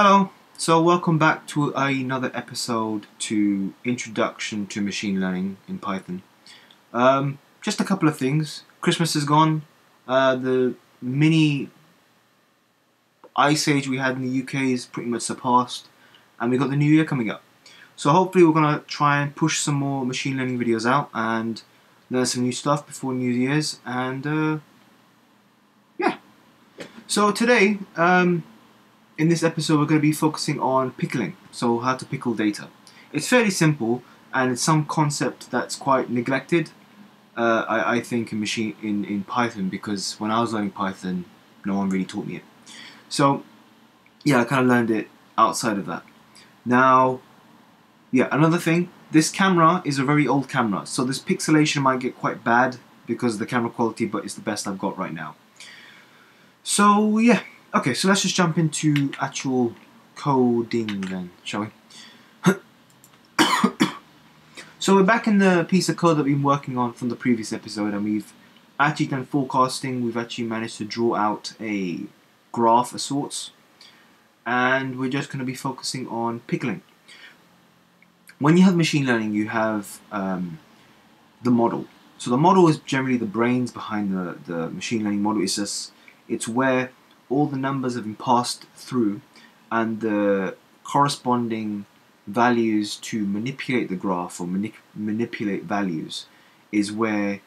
Hello, so welcome back to another episode to Introduction to Machine Learning in Python. Um, just a couple of things. Christmas is gone. Uh, the mini ice age we had in the UK is pretty much surpassed, and we got the new year coming up. So hopefully we're gonna try and push some more machine learning videos out and learn some new stuff before New Year's. And uh, yeah. So today. Um, in this episode, we're going to be focusing on pickling, so how to pickle data. It's fairly simple, and it's some concept that's quite neglected, uh, I, I, think, in machine in, in Python because when I was learning Python, no one really taught me it. So, yeah, I kind of learned it outside of that. Now, yeah, another thing. This camera is a very old camera, so this pixelation might get quite bad because of the camera quality, but it's the best I've got right now. So, yeah, Okay, so let's just jump into actual coding then, shall we? so we're back in the piece of code that we've been working on from the previous episode and we've actually done forecasting, we've actually managed to draw out a graph of sorts and we're just going to be focusing on pickling. When you have machine learning you have um, the model. So the model is generally the brains behind the, the machine learning model. It's just, it's where all the numbers have been passed through and the corresponding values to manipulate the graph or mani manipulate values is where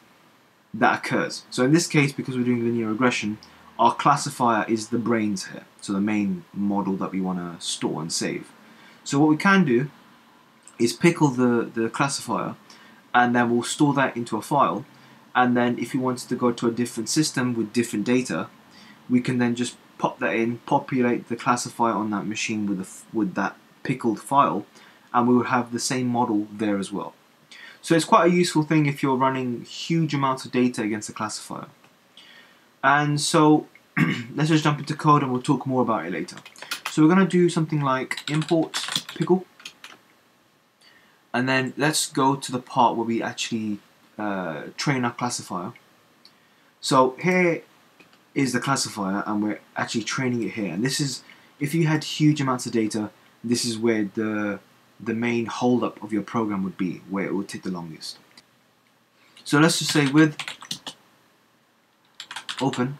that occurs. So in this case, because we're doing linear regression, our classifier is the brains here, so the main model that we want to store and save. So what we can do is pickle the, the classifier and then we'll store that into a file and then if we wanted to go to a different system with different data, we can then just pop that in, populate the classifier on that machine with, a, with that pickled file, and we will have the same model there as well. So it's quite a useful thing if you're running huge amounts of data against a classifier. And so let's just jump into code and we'll talk more about it later. So we're going to do something like import pickle. And then let's go to the part where we actually uh, train our classifier. So here is the classifier and we're actually training it here. And this is, if you had huge amounts of data, this is where the, the main holdup of your program would be, where it would take the longest. So let's just say with open,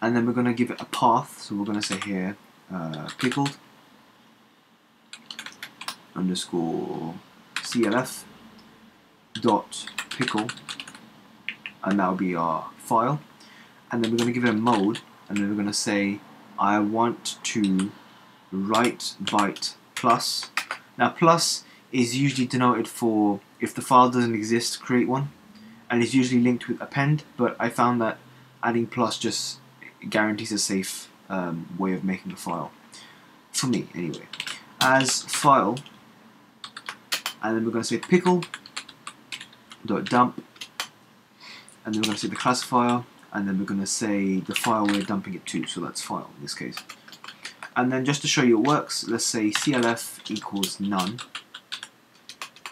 and then we're going to give it a path. So we're going to say here, uh, pickled underscore clf dot pickle, and that will be our file and then we're going to give it a mode and then we're going to say I want to write byte plus. Now plus is usually denoted for if the file doesn't exist create one and it's usually linked with append but I found that adding plus just guarantees a safe um, way of making a file. For me anyway. As file and then we're going to say pickle dot dump and then we're going to say the classifier and then we're going to say the file we're dumping it to, so that's file in this case. And then just to show you it works, let's say clf equals none,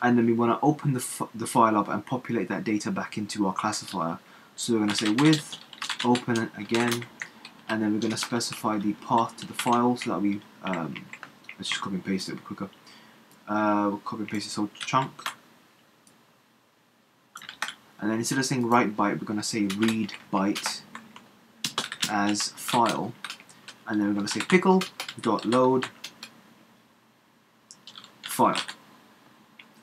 and then we want to open the, the file up and populate that data back into our classifier. So we're going to say with open it again, and then we're going to specify the path to the file so that we, um, let's just copy and paste it quicker. Uh, we'll copy and paste this whole chunk and then instead of saying write byte, we're going to say read byte as file. And then we're going to say pickle dot load file.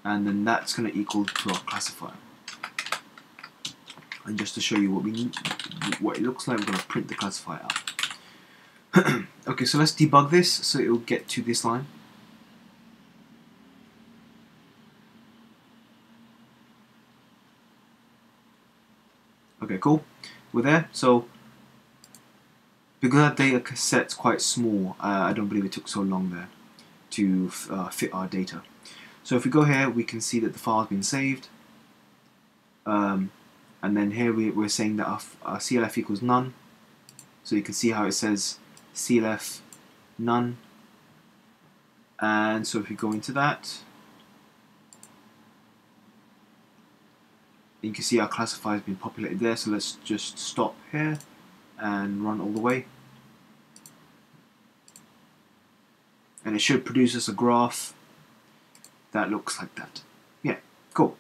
And then that's going to equal to our classifier. And just to show you what we need, what it looks like, we're going to print the classifier out. okay, so let's debug this so it will get to this line. Okay, cool. We're there. So, because our data set's quite small, uh, I don't believe it took so long there to uh, fit our data. So if we go here, we can see that the file's been saved. Um, and then here we, are saying that our, our CLF equals none. So you can see how it says CLF none. And so if we go into that, you can see our classifier has been populated there so let's just stop here and run all the way and it should produce us a graph that looks like that. Yeah, cool.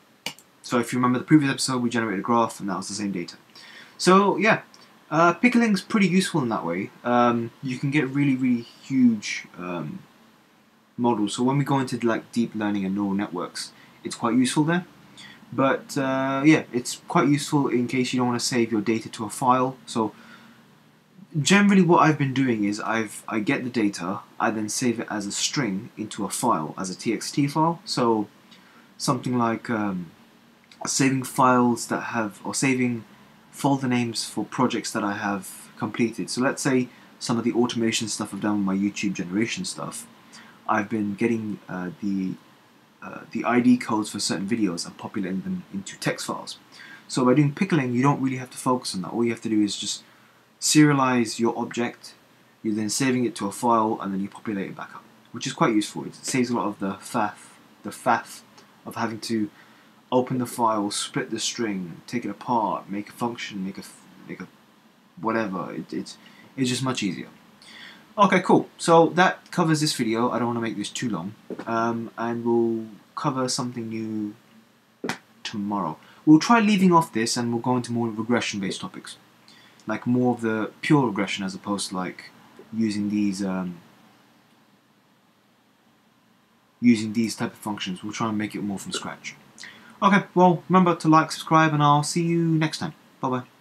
So if you remember the previous episode, we generated a graph, and that was the same data. So yeah, uh, pickling's pretty useful in that way. Um, you can get really, really huge um, models. So when we go into like deep learning and neural networks, it's quite useful there. But uh, yeah, it's quite useful in case you don't want to save your data to a file. So generally what I've been doing is I've I get the data, I then save it as a string into a file, as a txt file. So something like um, saving files that have, or saving folder names for projects that I have completed. So let's say some of the automation stuff I've done with my YouTube generation stuff, I've been getting uh, the uh, the ID codes for certain videos and populating them into text files. So by doing pickling, you don't really have to focus on that. All you have to do is just serialize your object, you're then saving it to a file, and then you populate it back up, which is quite useful. It saves a lot of the faff, the faff of having to open the file, split the string, take it apart, make a function, make a make a whatever. It, it's it's just much easier. Okay, cool. So that covers this video. I don't want to make this too long, um, and we'll cover something new tomorrow. We'll try leaving off this, and we'll go into more regression-based topics like more of the pure regression as opposed to like using these um, using these type of functions. We'll try and make it more from scratch. Okay, well remember to like, subscribe, and I'll see you next time. Bye bye.